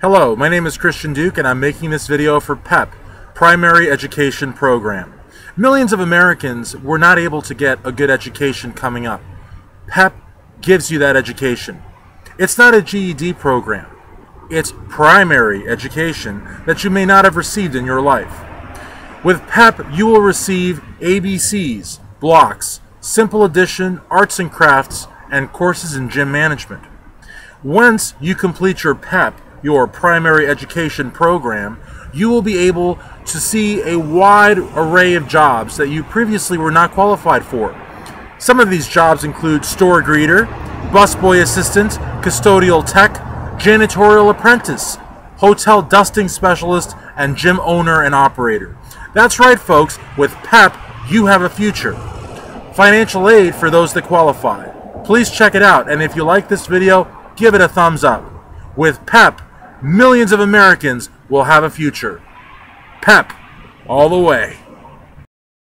Hello, my name is Christian Duke and I'm making this video for PEP, Primary Education Program. Millions of Americans were not able to get a good education coming up. PEP gives you that education. It's not a GED program. It's primary education that you may not have received in your life. With PEP, you will receive ABCs, blocks, simple addition, arts and crafts, and courses in gym management. Once you complete your PEP, your primary education program, you will be able to see a wide array of jobs that you previously were not qualified for. Some of these jobs include store greeter, busboy assistant, custodial tech, janitorial apprentice, hotel dusting specialist, and gym owner and operator. That's right, folks, with PEP, you have a future. Financial aid for those that qualify. Please check it out, and if you like this video, give it a thumbs up. With PEP, millions of Americans will have a future. PEP, all the way.